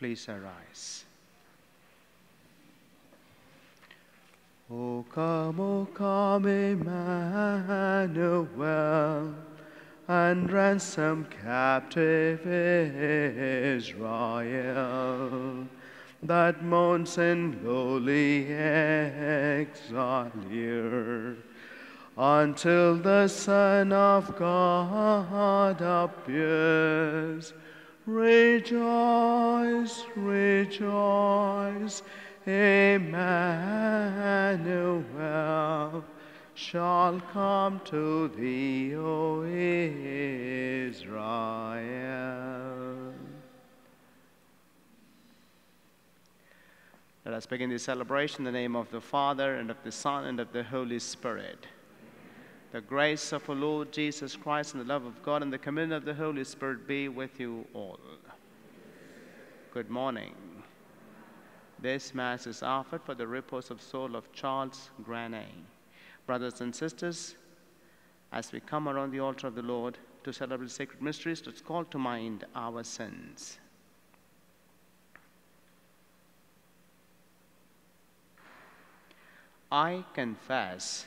Please arise. O come, O come, Emmanuel, and ransom captive Israel that mourns in lowly exile here until the Son of God appears. Rejoice, rejoice, Emmanuel shall come to thee, O Israel. Let us begin this celebration in the name of the Father, and of the Son, and of the Holy Spirit. The grace of our Lord Jesus Christ, and the love of God, and the communion of the Holy Spirit be with you all. Good morning. This Mass is offered for the repose of soul of Charles Granay. Brothers and sisters, as we come around the altar of the Lord to celebrate the sacred mysteries, let's call to mind our sins. I confess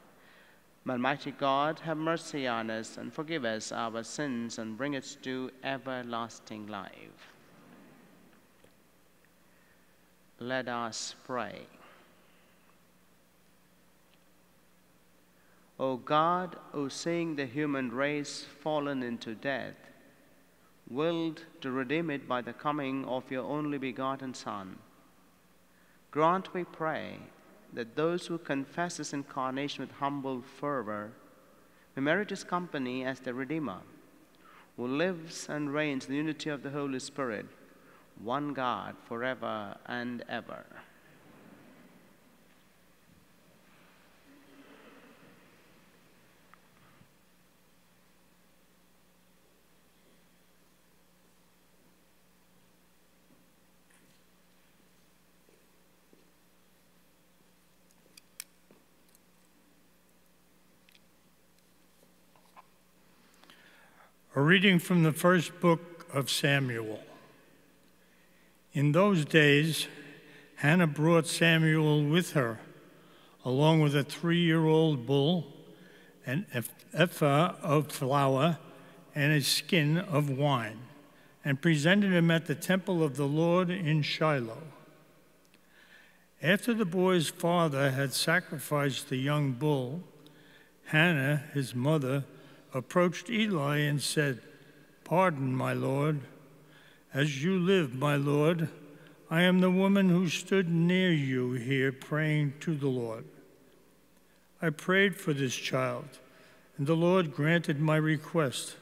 Almighty God have mercy on us and forgive us our sins and bring us to everlasting life. Let us pray. O God, who seeing the human race fallen into death, willed to redeem it by the coming of your only begotten Son, grant, we pray, that those who confess his incarnation with humble fervor may merit his company as the Redeemer, who lives and reigns in the unity of the Holy Spirit, one God, forever and ever. A reading from the first book of Samuel. In those days, Hannah brought Samuel with her, along with a three year old bull, an ephah of flour, and a skin of wine, and presented him at the temple of the Lord in Shiloh. After the boy's father had sacrificed the young bull, Hannah, his mother, approached Eli and said, Pardon, my Lord. As you live, my Lord, I am the woman who stood near you here praying to the Lord. I prayed for this child, and the Lord granted my request.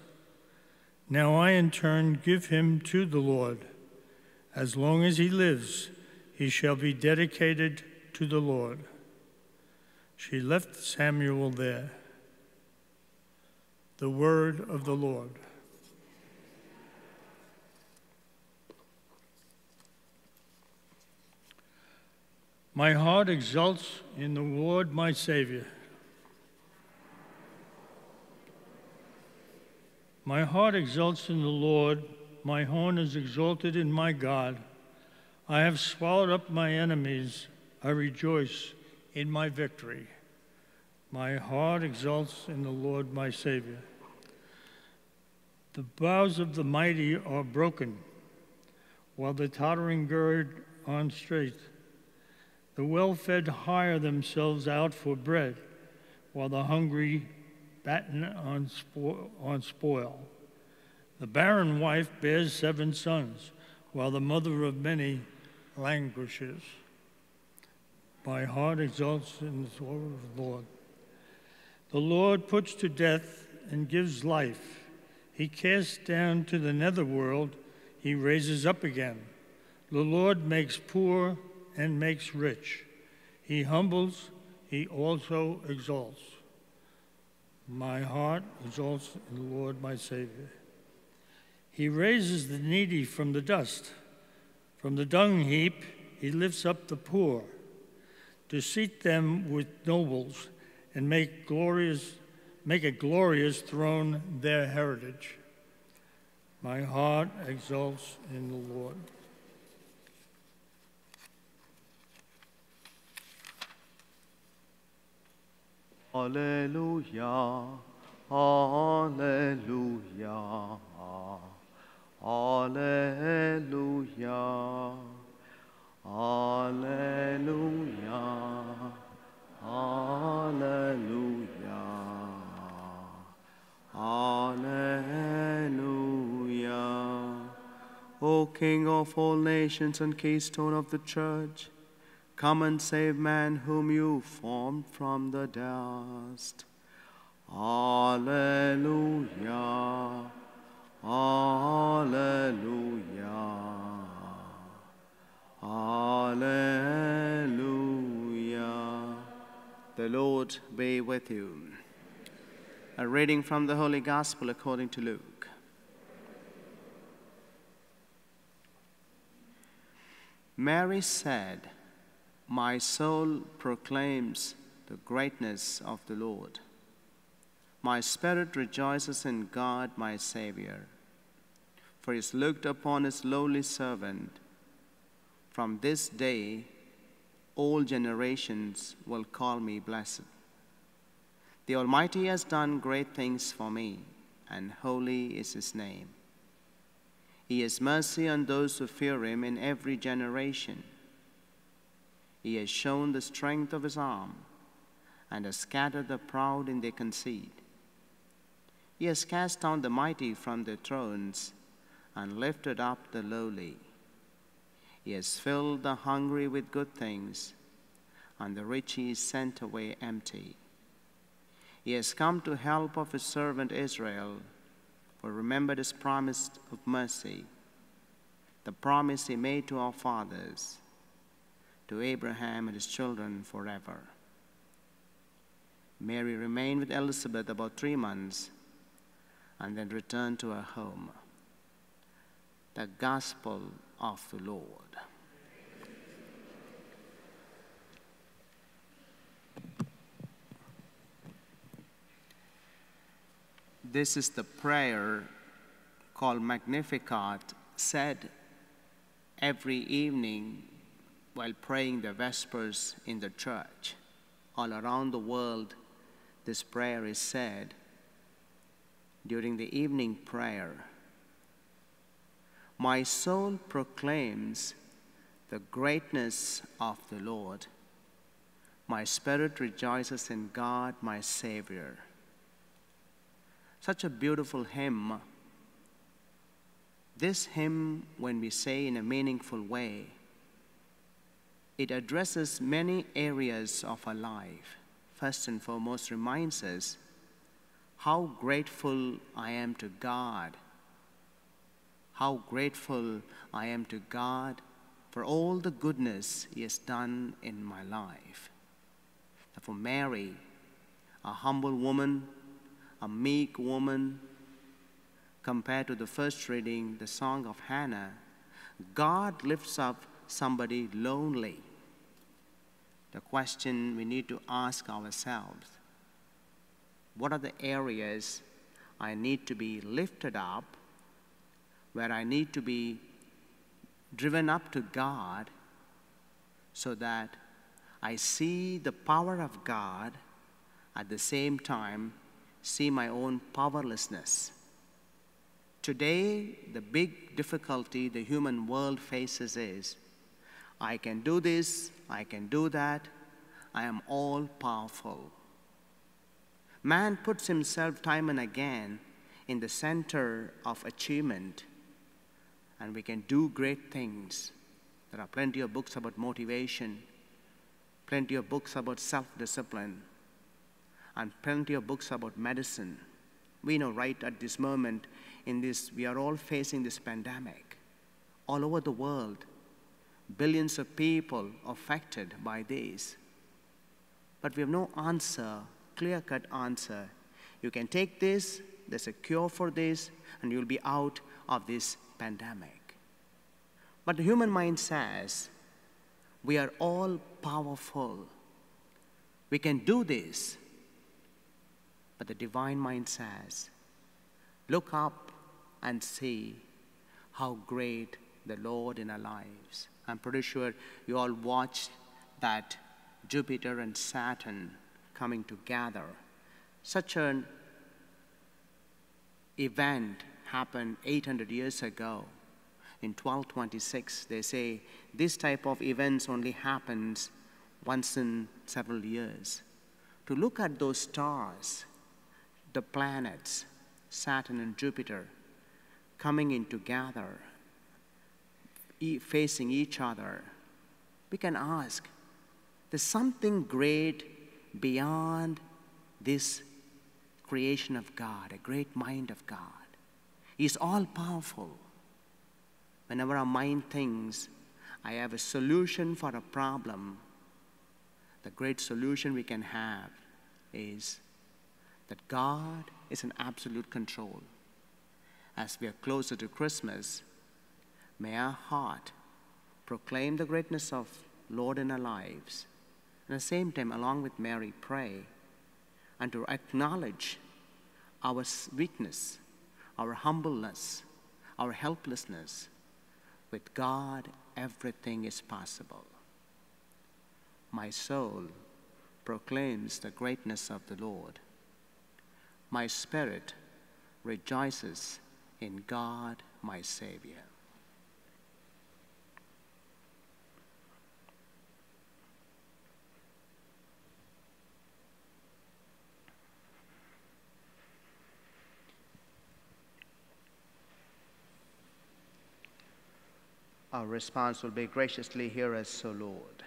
Now I, in turn, give him to the Lord. As long as he lives, he shall be dedicated to the Lord. She left Samuel there. The word of the Lord. My heart exults in the Lord, my Savior. My heart exults in the Lord, my horn is exalted in my God. I have swallowed up my enemies, I rejoice in my victory. My heart exults in the Lord, my Savior. The bows of the mighty are broken, while the tottering gird on straight. The well fed hire themselves out for bread, while the hungry batten on, spo- on spoil. The barren wife bears seven sons, while the mother of many languishes. My heart exalts in the of the Lord. The Lord puts to death and gives life. He casts down to the netherworld, he raises up again. The Lord makes poor and makes rich. He humbles, he also exalts. My heart exalts in the Lord my Savior. He raises the needy from the dust. From the dung heap, he lifts up the poor to seat them with nobles and make glorious make a glorious throne their heritage. My heart exults in the Lord. Alleluia, Alleluia, Alleluia, Alleluia, Alleluia, Alleluia. O King of all nations and keystone of the church, Come and save man whom you formed from the dust. Alleluia. Alleluia. Alleluia. The Lord be with you. A reading from the Holy Gospel according to Luke. Mary said, My soul proclaims the greatness of the Lord. My spirit rejoices in God, my Savior, for he has looked upon his lowly servant. From this day, all generations will call me blessed. The Almighty has done great things for me, and holy is his name. He has mercy on those who fear him in every generation. He has shown the strength of his arm and has scattered the proud in their conceit. He has cast down the mighty from their thrones and lifted up the lowly. He has filled the hungry with good things, and the rich he sent away empty. He has come to help of his servant Israel, for remembered his promise of mercy, the promise he made to our fathers, to Abraham and his children forever. Mary remained with Elizabeth about three months and then returned to her home. The Gospel of the Lord. This is the prayer called Magnificat, said every evening while praying the Vespers in the church. All around the world, this prayer is said during the evening prayer. My soul proclaims the greatness of the Lord. My spirit rejoices in God, my Savior. Such a beautiful hymn. This hymn, when we say in a meaningful way, it addresses many areas of our life. First and foremost, reminds us how grateful I am to God. How grateful I am to God for all the goodness He has done in my life. For Mary, a humble woman, a meek woman, compared to the first reading, the Song of Hannah, God lifts up somebody lonely. The question we need to ask ourselves what are the areas I need to be lifted up, where I need to be driven up to God so that I see the power of God at the same time see my own powerlessness. Today, the big difficulty the human world faces is I can do this, I can do that, I am all powerful. Man puts himself time and again in the center of achievement, and we can do great things. There are plenty of books about motivation, plenty of books about self discipline, and plenty of books about medicine. We know right at this moment, in this, we are all facing this pandemic. All over the world, billions of people affected by this. But we have no answer, clear cut answer. You can take this, there's a cure for this, and you'll be out of this pandemic. But the human mind says we are all powerful. We can do this. But the divine mind says, look up and see how great the Lord in our lives. I'm pretty sure you all watched that Jupiter and Saturn coming together. Such an event happened 800 years ago. In 1226, they say this type of events only happens once in several years. To look at those stars, the planets, Saturn and Jupiter, coming in together, facing each other, we can ask, there's something great beyond this creation of God, a great mind of God. He's all powerful. Whenever our mind thinks, I have a solution for a problem, the great solution we can have is that God is in absolute control. As we are closer to Christmas, may our heart proclaim the greatness of Lord in our lives. And at the same time, along with Mary, pray and to acknowledge our weakness, our humbleness, our helplessness. With God, everything is possible. My soul proclaims the greatness of the Lord. My spirit rejoices in God, my Savior. Our response will be graciously hear us, O Lord.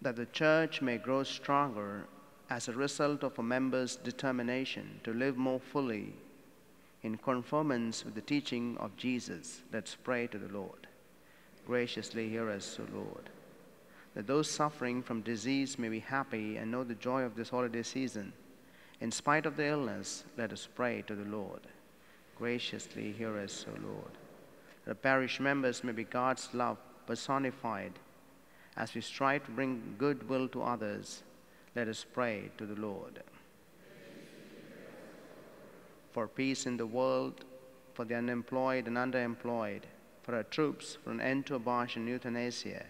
That the church may grow stronger as a result of a member's determination to live more fully in conformance with the teaching of Jesus. Let's pray to the Lord. Graciously hear us, O Lord. That those suffering from disease may be happy and know the joy of this holiday season. In spite of the illness, let us pray to the Lord. Graciously hear us, O Lord That the parish members may be God's love personified. As we strive to bring goodwill to others, let us pray to the Lord. For peace in the world, for the unemployed and underemployed, for our troops, for an end to abortion and euthanasia,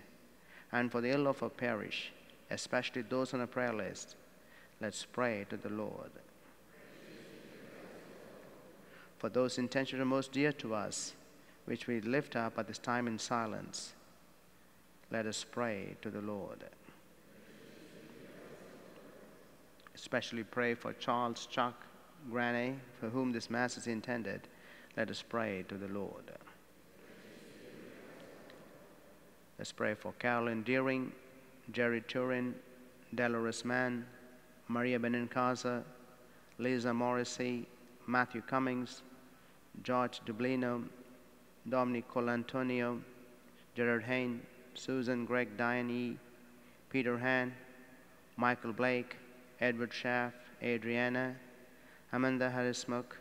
and for the ill of our parish, especially those on the prayer list, let's pray to the Lord. For those intentions are most dear to us, which we lift up at this time in silence, let us pray to the Lord. Especially pray for Charles Chuck Graney, for whom this Mass is intended. Let us pray to the Lord. Let's pray for Carolyn Deering, Jerry Turin, Dolores Mann, Maria Benincasa, Lisa Morrissey, Matthew Cummings, George Dublino, Dominic Colantonio, Gerard Hain, Susan Greg Diane Peter Han, Michael Blake, Edward Schaff, Adriana, Amanda Harrismuck,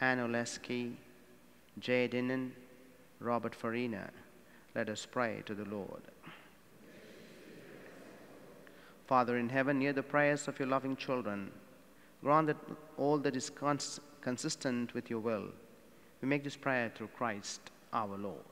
Anne Oleski, Jay Dinnan, Robert Farina. Let us pray to the Lord. Father in heaven, hear the prayers of your loving children. Grant that all that is cons- consistent with your will. We make this prayer through Christ our Lord.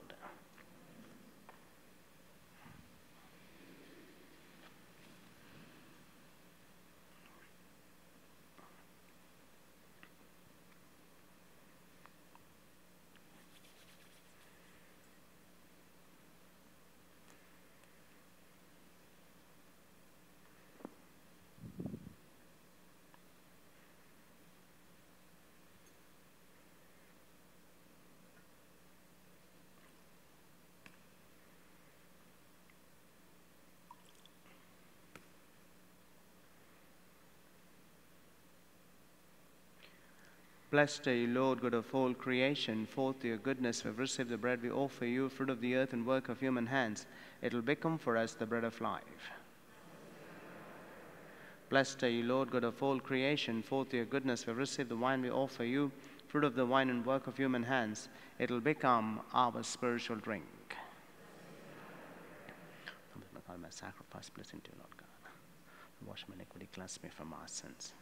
Blessed are you, Lord, God of all creation. Forth your goodness we've received the bread we offer you, fruit of the earth and work of human hands. It will become for us the bread of life. Blessed are you, Lord, God of all creation. Forth your goodness we've received the wine we offer you, fruit of the wine and work of human hands. It will become our spiritual drink. My sacrifice, blessing to you, Lord God. Wash my iniquity, cleanse me from our sins.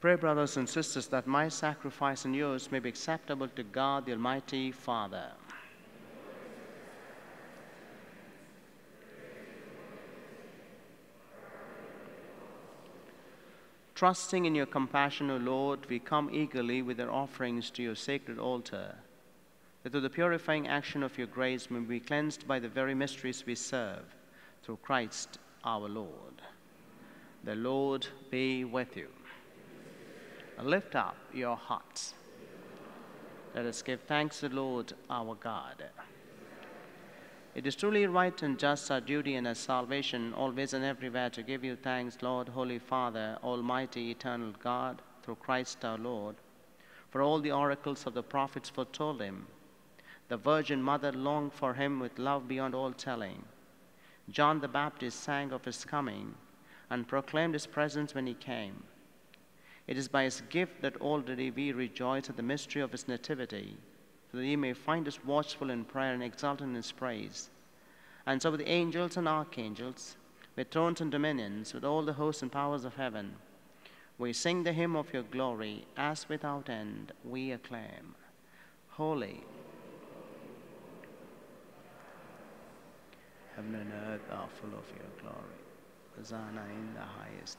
Pray, brothers and sisters, that my sacrifice and yours may be acceptable to God, the Almighty Father. Trusting in your compassion, O Lord, we come eagerly with our offerings to your sacred altar, that through the purifying action of your grace may be cleansed by the very mysteries we serve, through Christ our Lord. The Lord be with you. Lift up your hearts. Let us give thanks to the Lord our God. It is truly right and just our duty and our salvation, always and everywhere, to give you thanks, Lord, Holy Father, Almighty, Eternal God, through Christ our Lord. For all the oracles of the prophets foretold him. The Virgin Mother longed for him with love beyond all telling. John the Baptist sang of his coming and proclaimed his presence when he came. It is by his gift that already we rejoice at the mystery of his nativity, so that he may find us watchful in prayer and exultant in his praise. And so with angels and archangels, with thrones and dominions, with all the hosts and powers of heaven, we sing the hymn of your glory, as without end we acclaim. Holy. Heaven and earth are full of your glory. Hosanna in the highest.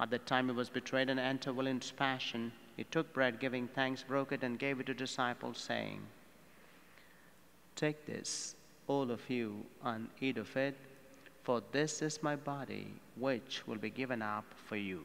At the time he was betrayed and entered will into passion, he took bread, giving thanks, broke it, and gave it to disciples, saying, Take this, all of you, and eat of it, for this is my body, which will be given up for you.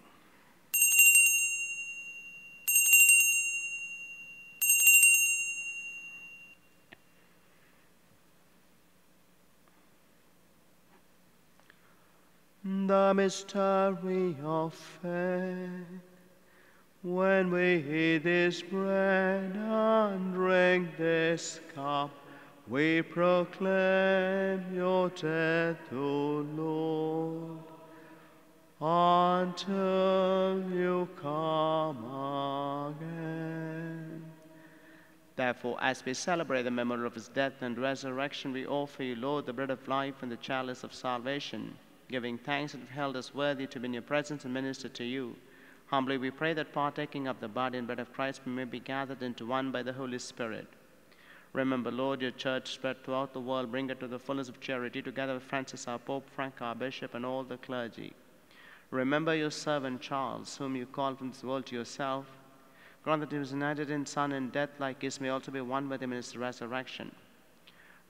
The mystery of faith. When we eat this bread and drink this cup, we proclaim your death, O Lord, until you come again. Therefore, as we celebrate the memory of his death and resurrection, we offer you, Lord, the bread of life and the chalice of salvation, giving thanks that have held us worthy to be in your presence and minister to you. Humbly we pray that partaking of the body and blood of Christ we may be gathered into one by the Holy Spirit. Remember, Lord, your church spread throughout the world, bring it to the fullness of charity, together with Francis, our Pope, Frank, our Bishop, and all the clergy. Remember your servant Charles, whom you called from this world to yourself. Grant that he was united in son and death like his, may also be one with him in his resurrection.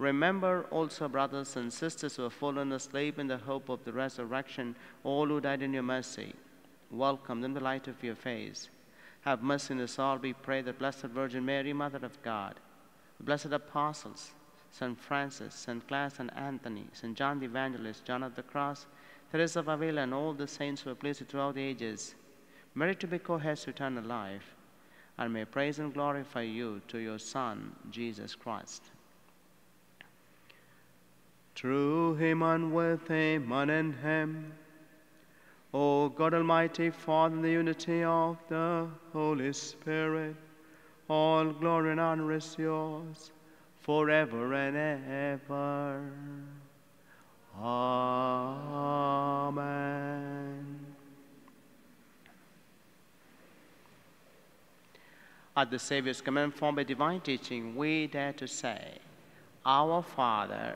Remember also, brothers and sisters who have fallen asleep in the hope of the resurrection, all who died in your mercy. Welcome them the light of your face. Have mercy on us all, we pray, the Blessed Virgin Mary, Mother of God, the blessed apostles, St. Francis, St. Clare, St. Anthony, St. John the Evangelist, John of the Cross, Teresa of Avila, and all the saints who are placed throughout the ages, merit to be co-heirs to eternal life, and may praise and glorify you to your Son, Jesus Christ. Through him and with him and in him. O God Almighty, Father, in the unity of the Holy Spirit, all glory and honor is yours forever and ever. Amen. At the Savior's command formed by divine teaching, we dare to say, Our Father,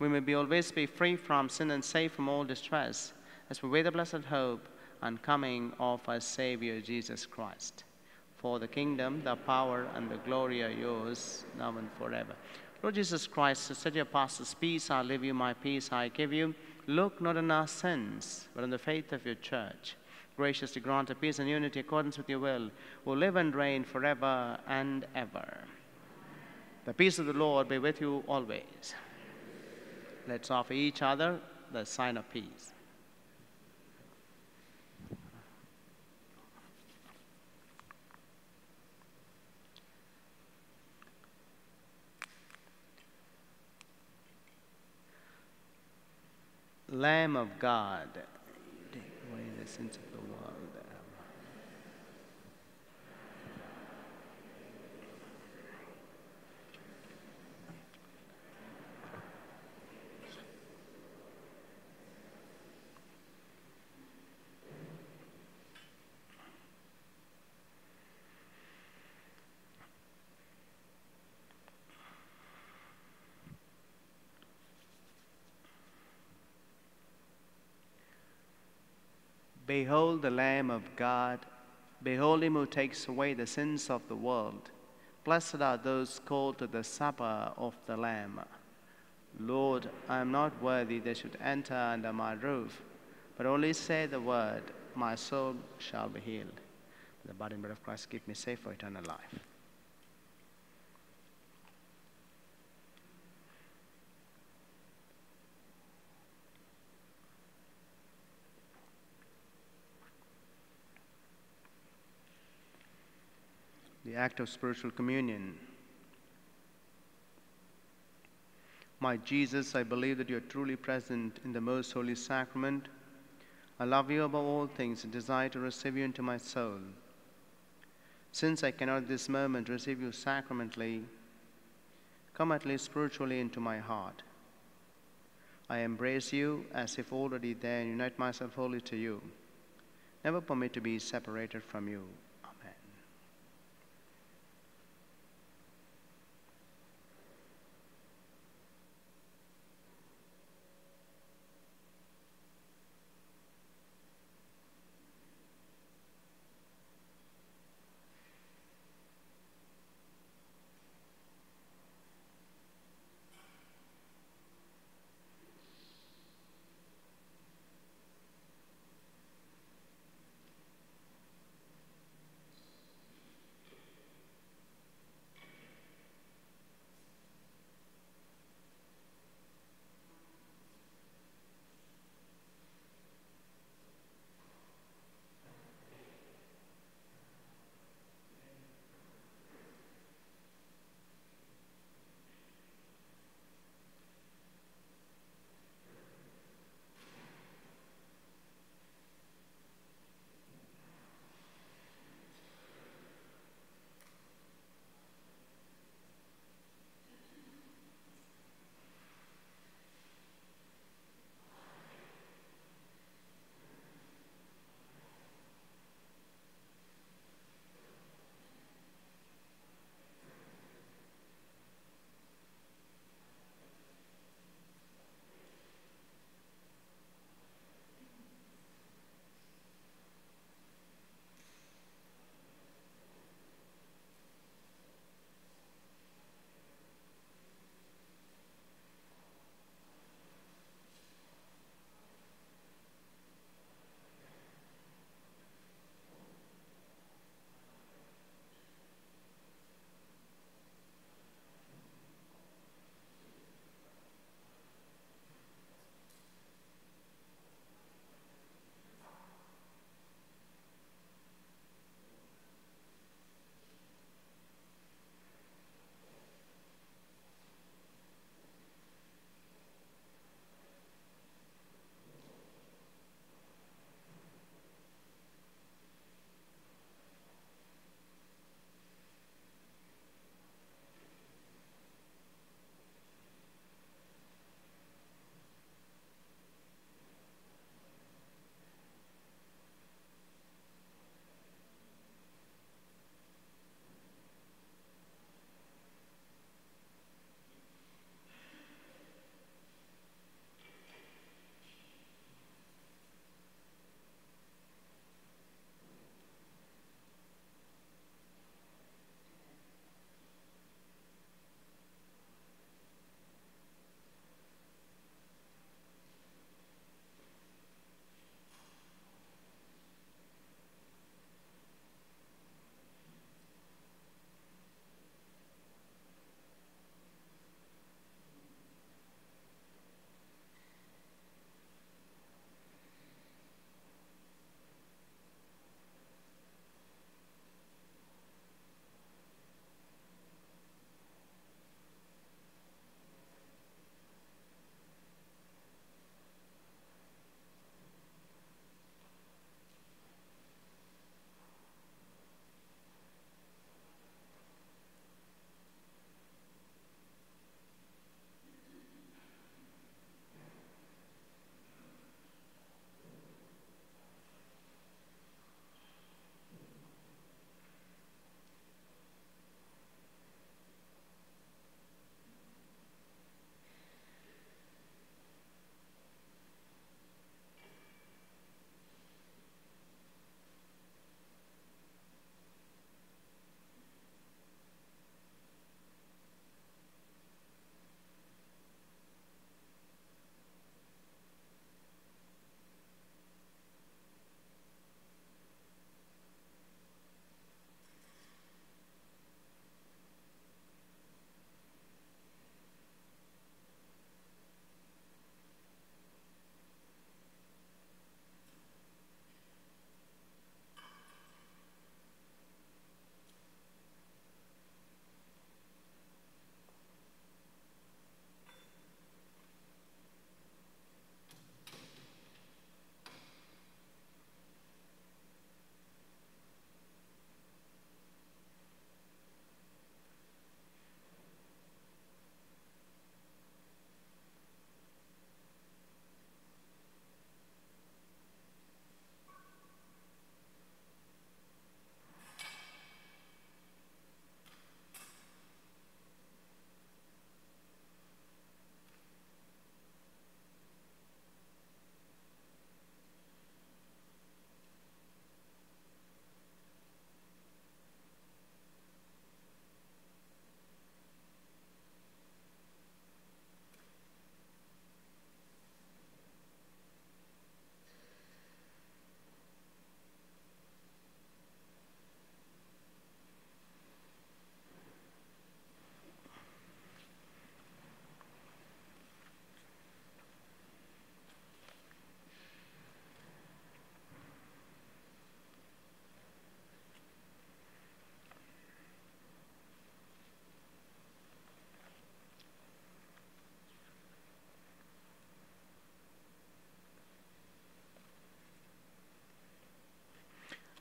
We may be always be free from sin and safe from all distress, as we wait the blessed hope and coming of our Savior Jesus Christ. For the kingdom, the power, and the glory are yours, now and forever. Lord Jesus Christ, said your apostles, Peace I leave you, my peace I give you. Look not on our sins, but on the faith of your church. Graciously grant a peace and unity accordance with your will, who live and reign forever and ever. The peace of the Lord be with you always. Let's offer each other the sign of peace. Lamb of God, take away the sins of the world. Behold the Lamb of God. Behold him who takes away the sins of the world. Blessed are those called to the supper of the Lamb. Lord, I am not worthy they should enter under my roof, but only say the word, my soul shall be healed. The body and blood of Christ keep me safe for eternal life. The act of spiritual communion. My Jesus, I believe that you are truly present in the most holy sacrament. I love you above all things and desire to receive you into my soul. Since I cannot at this moment receive you sacramentally, come at least spiritually into my heart. I embrace you as if already there and unite myself wholly to you. Never permit to be separated from you.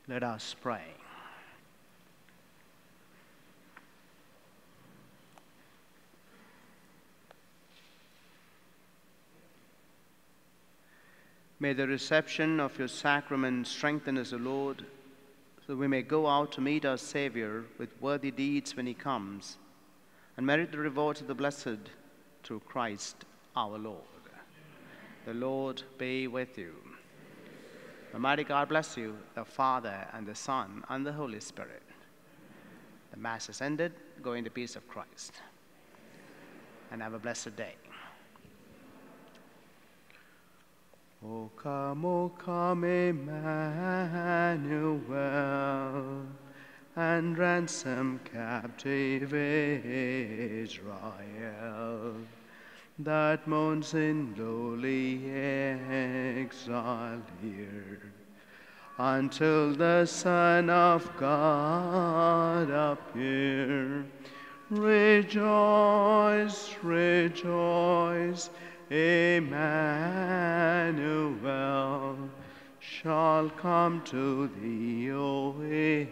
Let us pray. May the reception of your sacrament strengthen us, O Lord, so we may go out to meet our Savior with worthy deeds when he comes and merit the rewards of the blessed through Christ our Lord. The Lord be with you. Almighty God bless you, the Father and the Son and the Holy Spirit. The Mass is ended. Go in the peace of Christ. And have a blessed day. O come, O come, Emmanuel, and ransom captive Israel that mourns in lowly exile here, until the Son of God appear. Rejoice, rejoice, Emmanuel shall come to thee, O Israel.